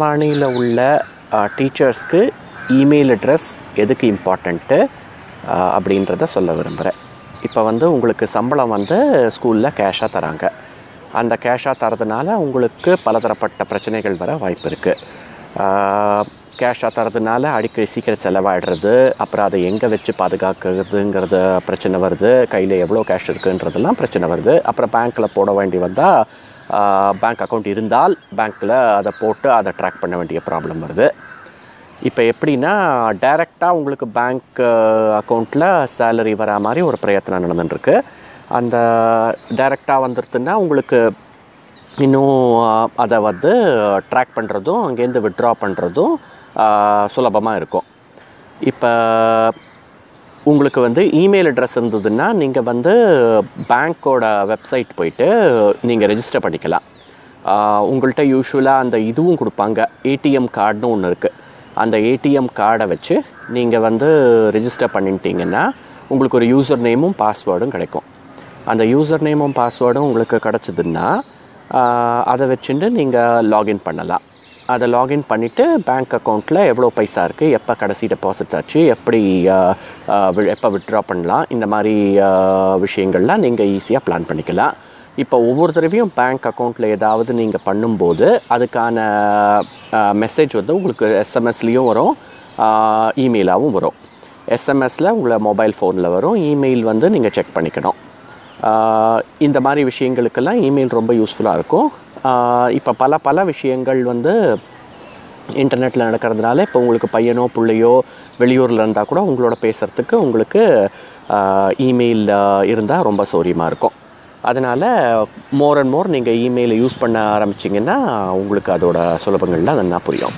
வாணியில் உள்ள டீச்சர்ஸ்க்கு email address எதுக்கு இம்பார்ட்டண்ட்டு அப்படின்றத சொல்ல விரும்புகிறேன் இப்போ வந்து உங்களுக்கு சம்பளம் வந்து ஸ்கூலில் கேஷாக தராங்க. அந்த கேஷாக தரதுனால உங்களுக்கு பலதரப்பட்ட பிரச்சனைகள் வர வாய்ப்பு இருக்குது கேஷாக தரதுனால அடிக்கடி சீக்கிரம் செலவாயிடுறது அப்புறம் அதை எங்கே வச்சு பாதுகாக்கிறதுங்கிறத பிரச்சனை வருது கையில் எவ்வளோ கேஷ் இருக்குன்றதெல்லாம் பிரச்சனை வருது. அப்புறம் பேங்க்கில் போட வேண்டி வந்தால் பேங்க் அக்கௌண்ட் இருந்தால் பேங்க்கில் அதை போட்டு அதை ட்ராக் பண்ண வேண்டிய ப்ராப்ளம் வருது. இப்போ எப்படின்னா டைரெக்டாக உங்களுக்கு பேங்க் அக்கௌண்ட்டில் சேலரி வரா மாதிரி ஒரு பிரயத்தனம் நடந்துட்டுருக்கு. அந்த டைரெக்டாக வந்துடுதுன்னா உங்களுக்கு இன்னும் அதை வந்து ட்ராக் பண்ணுறதும் அங்கேருந்து விட்ரா பண்ணுறதும் சுலபமாக இருக்கும். இப்போ உங்களுக்கு வந்து இமெயில் அட்ரஸ் இருந்ததுன்னா நீங்கள் வந்து பேங்க்கோட வெப்சைட் போயிட்டு நீங்கள் ரெஜிஸ்டர் பண்ணிக்கலாம். உங்கள்கிட்ட யூஸ்வலாக அந்த இதுவும் கொடுப்பாங்க. ஏடிஎம் கார்டுன்னு ஒன்று இருக்குது அந்த ஏடிஎம் கார்டை வச்சு நீங்கள் வந்து ரெஜிஸ்டர் பண்ணிட்டீங்கன்னா உங்களுக்கு ஒரு யூசர் நேமும் பாஸ்வேர்டும் கிடைக்கும். அந்த யூசர் நேமும் பாஸ்வேர்டும் உங்களுக்கு கிடச்சிதுன்னா அதை வச்சுட்டு நீங்கள் லாகின் பண்ணலாம். அதை லாகின் பண்ணிவிட்டு பேங்க் அக்கௌண்ட்டில் எவ்வளோ பைசா இருக்குது எப்போ கடைசி டெபாசிட் ஆச்சு எப்படி வி- எப்போ விட்ரா பண்ணலாம் இந்த மாதிரி விஷயங்கள்லாம் நீங்கள் ஈஸியாக பிளான் பண்ணிக்கலாம். இப்போ ஒவ்வொரு தடவையும் பேங்க் அக்கௌண்ட்டில் ஏதாவது நீங்கள் பண்ணும்போது அதுக்கான மெசேஜ் வந்து உங்களுக்கு எஸ்எம்எஸ்லேயும் வரும் இமெயிலாகவும் வரும். எஸ்எம்எஸில் உங்களை மொபைல் ஃபோனில் வரும் இமெயில் வந்து நீங்கள் செக் பண்ணிக்கணும். இந்த மாதிரி விஷயங்களுக்கெல்லாம் இமெயில் ரொம்ப யூஸ்ஃபுல்லாக இருக்கும். இப்போ பல பல விஷயங்கள் வந்து இன்டர்நெட்டில் நடக்கிறதுனால இப்போ உங்களுக்கு பையனோ பிள்ளையோ வெளியூரில் இருந்தால் கூட உங்களோட பேசுகிறதுக்கு உங்களுக்கு இமெயில் இருந்தால் ரொம்ப சௌரியமாக இருக்கும். அதனால் மோர் அண்ட் மோர் நீங்கள் இமெயிலை யூஸ் பண்ண ஆரம்பிச்சிங்கன்னா உங்களுக்கு அதோட சுலபங்கள்லாம் நல்லா புரியும்.